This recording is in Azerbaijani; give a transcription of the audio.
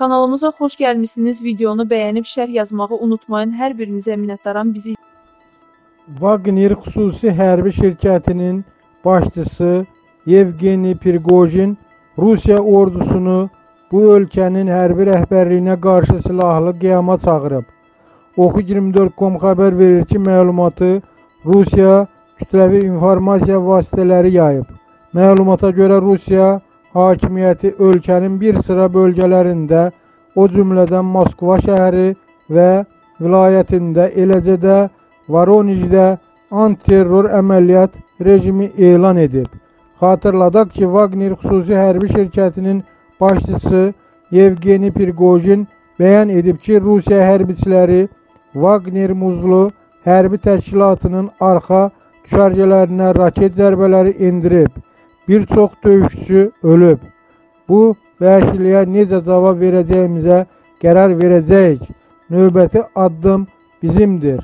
Kanalımıza xoş gəlmisiniz. Videonu bəyənib şərh yazmağı unutmayın. Hər birinizə minnətdaram. Bizi Wagner xüsusi hərbi şirkətinin başçısı Yevgeni Prigojin Rusiya ordusunu bu ölkənin hərbi rəhbərliyinə qarşı silahlı qiyama çağırıb. Oxu24.com xəbər verir ki, məlumatı Rusiya kütləvi informasiya vasitələri yayıb. Məlumata görə Rusiya hakimiyyəti ölkənin bir sıra bölgələrində, o cümlədən Moskva şəhəri və vilayətində, eləcə də Voronejdə antiterror əməliyyat rejimi elan edib. Xatırladaq ki, Wagner xüsusi hərbi şirkətinin başçısı Yevgeni Prigojin bəyan edib ki, Rusiya hərbiçiləri Wagner muzlu hərbi təşkilatının arxa düşərgələrinə raket zərbələri endirib. Bir çox döyüşçü ölüb. Bu vəhşiliyə necə cavab verəcəyimizə qərar verəcəyik. Növbəti addım bizimdir.